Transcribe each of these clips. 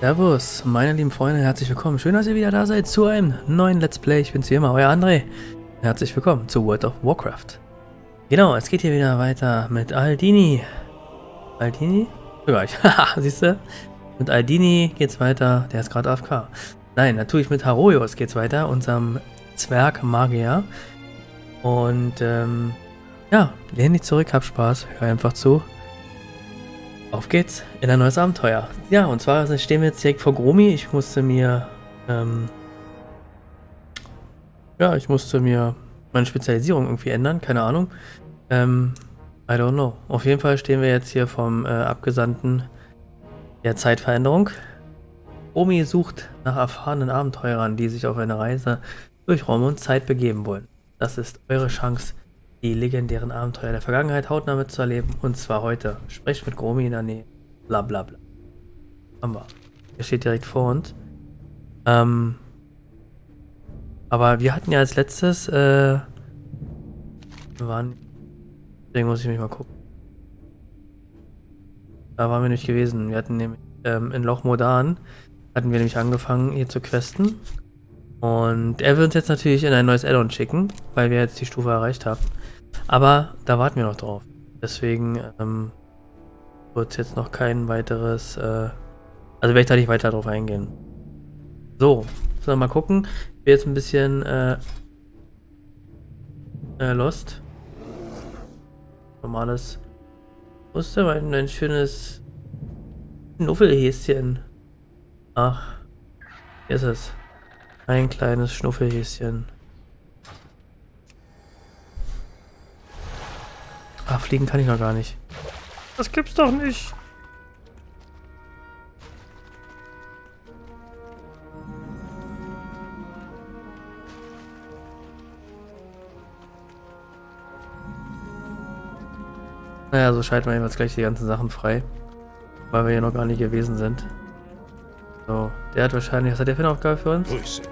Servus, meine lieben Freunde, herzlich willkommen. Schön, dass ihr wieder da seid zu einem neuen Let's Play. Ich bin's wie immer, euer André. Herzlich willkommen zu World of Warcraft. Genau, es geht hier wieder weiter mit Aldini. Aldini? Ja, ich, siehst du? Mit Aldini geht's weiter, der ist gerade AFK. Nein, natürlich mit Haroios geht's weiter, unserem Zwerg-Magier. Und, ähm, ja, lehn dich zurück, hab Spaß, hör einfach zu. Auf geht's in ein neues Abenteuer. Ja, und zwar stehen wir jetzt direkt vor Gromi. Ich musste mir, ähm, ja, ich musste mir meine Spezialisierung irgendwie ändern, keine Ahnung. Ähm, I don't know. Auf jeden Fall stehen wir jetzt hier vom äh, Abgesandten der Zeitveränderung. Omi sucht nach erfahrenen Abenteurern, die sich auf eine Reise durch Raum und Zeit begeben wollen. Das ist eure Chance, die legendären Abenteuer der Vergangenheit hautnah mitzuerleben. Und zwar heute. Sprecht mit Gromi in der Nähe. Bla bla bla. Haben wir. Er steht direkt vor uns. Ähm, aber wir hatten ja als letztes, äh, waren, deswegen muss ich mich mal gucken. Da waren wir nicht gewesen. Wir hatten nämlich, ähm, in Loch Modan hatten wir nämlich angefangen hier zu questen. Und er wird uns jetzt natürlich in ein neues Addon schicken, weil wir jetzt die Stufe erreicht haben. Aber da warten wir noch drauf. Deswegen ähm, wird es jetzt noch kein weiteres. Äh, also werde ich da nicht weiter drauf eingehen. So, so mal gucken. Ich bin jetzt ein bisschen äh, äh, lost. Normales Muster, ein, ein schönes Schnuffelhäschen. Ach, hier ist es. Ein kleines Schnuffelhäschen. Fliegen kann ich noch gar nicht. Das gibt's doch nicht. Naja, so schalten wir jetzt gleich die ganzen Sachen frei. Weil wir hier noch gar nicht gewesen sind. So, der hat wahrscheinlich... Was hat der für eine Aufgabe für uns? Grüße.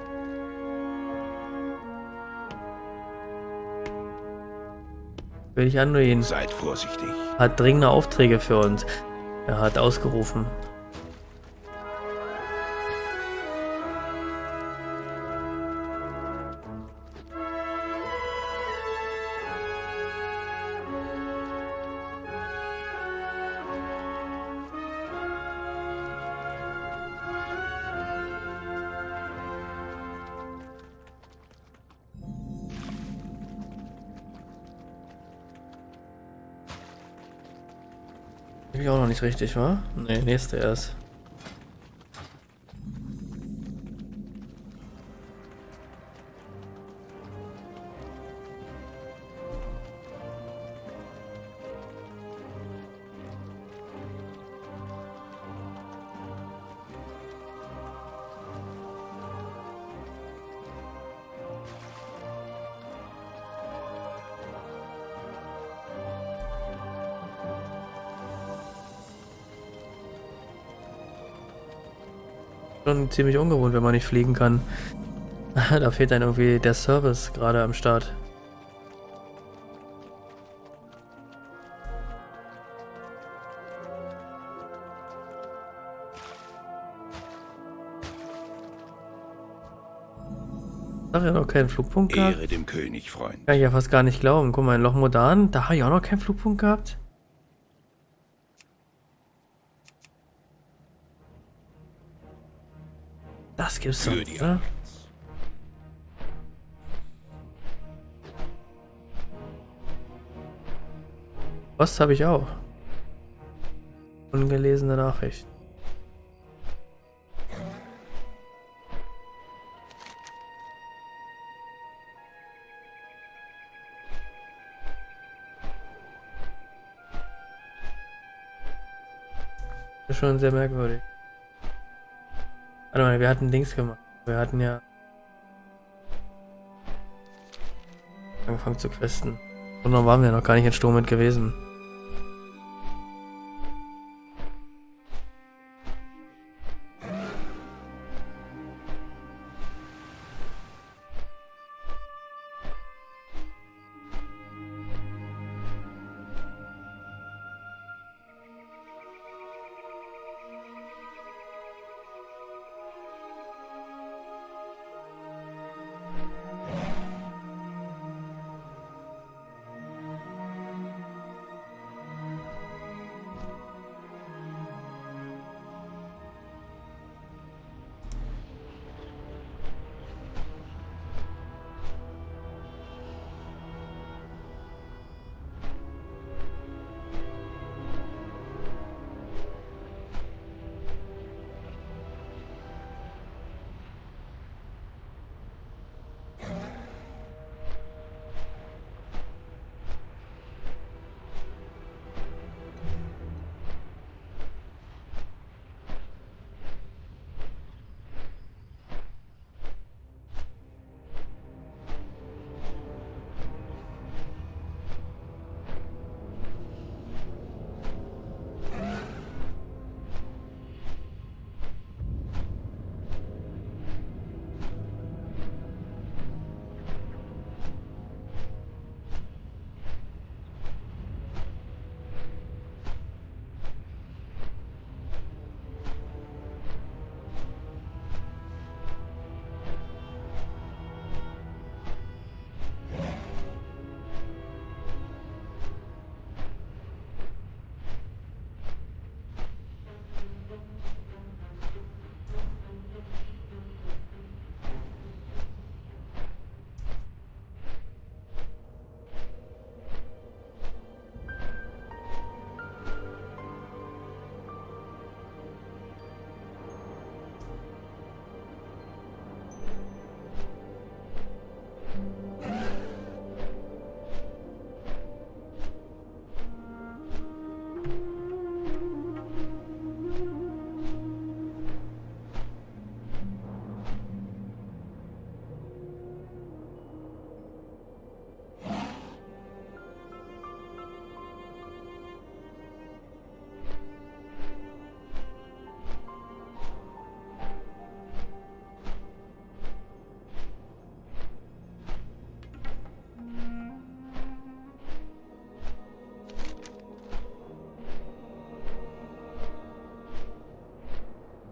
Will ich anreden. Seid vorsichtig. Hat dringende Aufträge für uns. Er hat ausgerufen. Ich auch noch nicht richtig, wa? Ne, nächste erst. Schon ziemlich ungewohnt, wenn man nicht fliegen kann. da fehlt dann irgendwie der Service gerade am Start. Ach ja noch keinen Flugpunkt gehabt. Ehre dem König, Freund. Kann ich ja fast gar nicht glauben. Guck mal, in Loch Modan, da habe ich auch noch keinen Flugpunkt gehabt. Das gibt's doch, oder? Was habe ich auch? Ungelesene Nachricht. Das ist schon sehr merkwürdig. Warte mal, wir hatten Dings gemacht. Wir hatten ja angefangen zu questen. Und dann waren wir noch gar nicht in Sturm mit gewesen.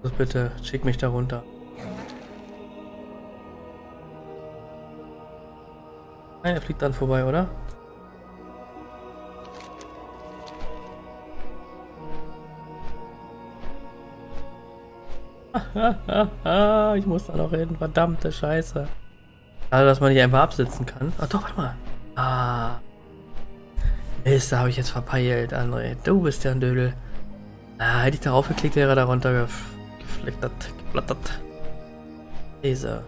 Also bitte, schick mich da runter. Ah, er fliegt dann vorbei, oder? ich muss da noch hin, verdammte Scheiße. Also, dass man nicht einfach absitzen kann. Ah, doch, warte mal. Ah. Mist, da habe ich jetzt verpeilt, André. Du bist ja ein Dödel. Ah, hätte ich darauf geklickt, wäre er da runter geflickert, geblattert. Diese.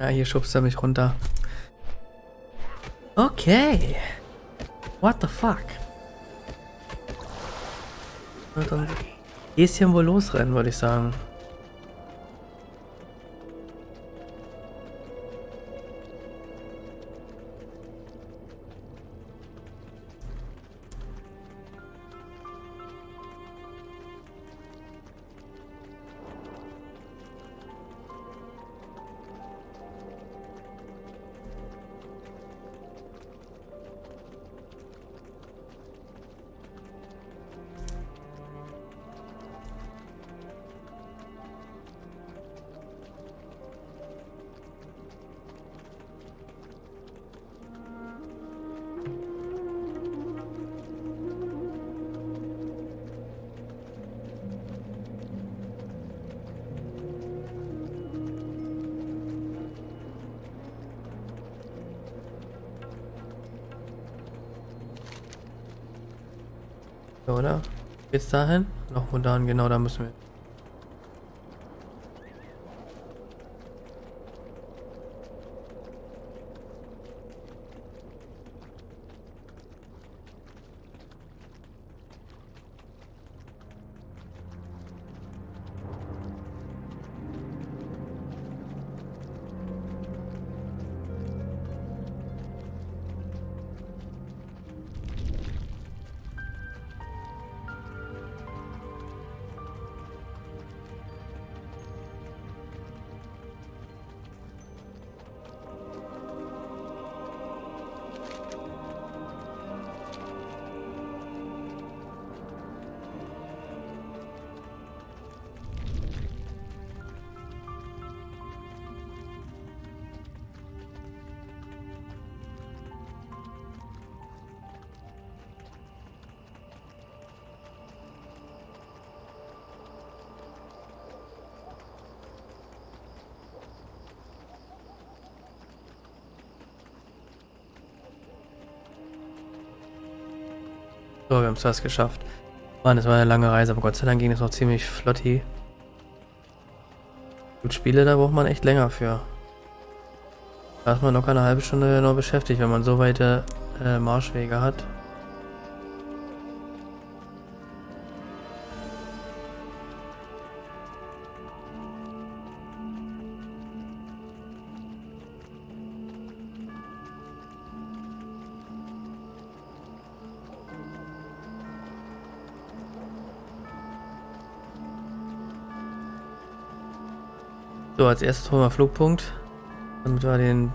Ja, hier schubst er mich runter. Okay. What the fuck? Na dann gehst hier wohl losrennen, würde ich sagen. Oder? Geht's dahin? Noch modern, genau, da müssen wir. So, wir haben es fast geschafft. Mann, es war eine lange Reise, aber Gott sei Dank ging es noch ziemlich flott. Gut, Spiele, da braucht man echt länger für. Da ist man locker eine halbe Stunde noch beschäftigt, wenn man so weite äh, Marschwege hat. So, als erstes holen wir Flugpunkt. Damit wir den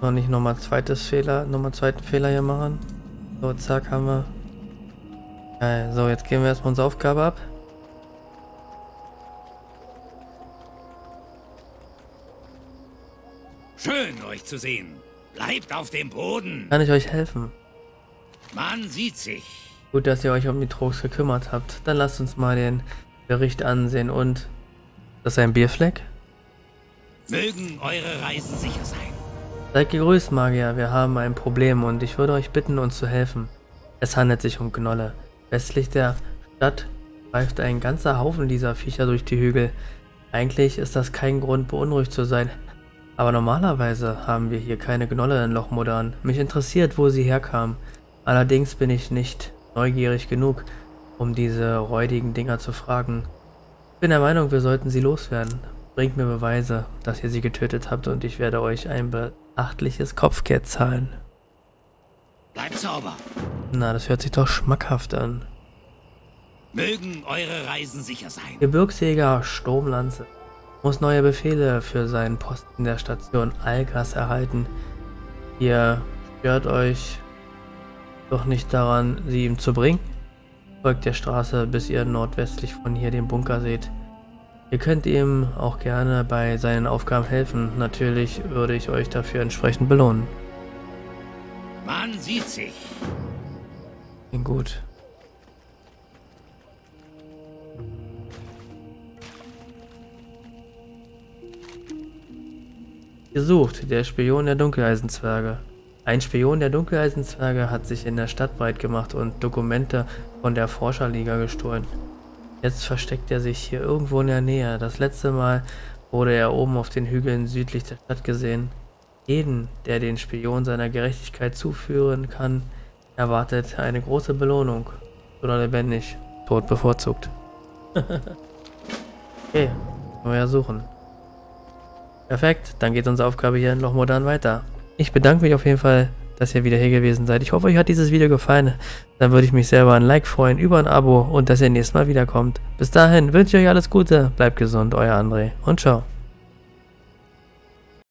noch nicht nochmal zweites Fehler, nochmal zweiten Fehler hier machen. So, zack, haben wir. Geil. So, jetzt gehen wir erstmal unsere Aufgabe ab. Schön, euch zu sehen. Bleibt auf dem Boden. Kann ich euch helfen? Man sieht sich. Gut, dass ihr euch um die Trogs gekümmert habt. Dann lasst uns mal den Bericht ansehen und... Das ist ein Bierfleck? Mögen eure Reisen sicher sein. Seid gegrüßt, Magier. Wir haben ein Problem und ich würde euch bitten, uns zu helfen. Es handelt sich um Gnolle. Westlich der Stadt greift ein ganzer Haufen dieser Viecher durch die Hügel. Eigentlich ist das kein Grund, beunruhigt zu sein. Aber normalerweise haben wir hier keine Gnolle in Lochmodern. Mich interessiert, wo sie herkamen. Allerdings bin ich nicht neugierig genug, um diese räudigen Dinger zu fragen. Ich bin der Meinung, wir sollten sie loswerden. Bringt mir Beweise, dass ihr sie getötet habt und ich werde euch ein beachtliches Kopfgeld zahlen. Bleibt sauber. Na, das hört sich doch schmackhaft an. Mögen eure Reisen sicher sein. Gebirgsjäger Sturmlanze muss neue Befehle für seinen Posten der Station Algas erhalten. Ihr stört euch doch nicht daran, sie ihm zu bringen? Folgt der Straße, bis ihr nordwestlich von hier den Bunker seht. Ihr könnt ihm auch gerne bei seinen Aufgaben helfen. Natürlich würde ich euch dafür entsprechend belohnen. Man sieht sich. Gut. Gesucht, der Spion der Dunkeleisenzwerge. Ein Spion der Dunkeleisenzwerge hat sich in der Stadt breit gemacht und Dokumente von der Forscherliga gestohlen. Jetzt versteckt er sich hier irgendwo in der Nähe. Das letzte Mal wurde er oben auf den Hügeln südlich der Stadt gesehen. Jeden, der den Spion seiner Gerechtigkeit zuführen kann, erwartet eine große Belohnung. Oder lebendig, tot bevorzugt. okay, neuer suchen. Perfekt, dann geht unsere Aufgabe hier noch modern weiter. Ich bedanke mich auf jeden Fall, dass ihr wieder hier gewesen seid. Ich hoffe, euch hat dieses Video gefallen. Dann würde ich mich selber ein Like freuen, über ein Abo und dass ihr nächstes Mal wiederkommt. Bis dahin wünsche ich euch alles Gute, bleibt gesund, euer André und ciao.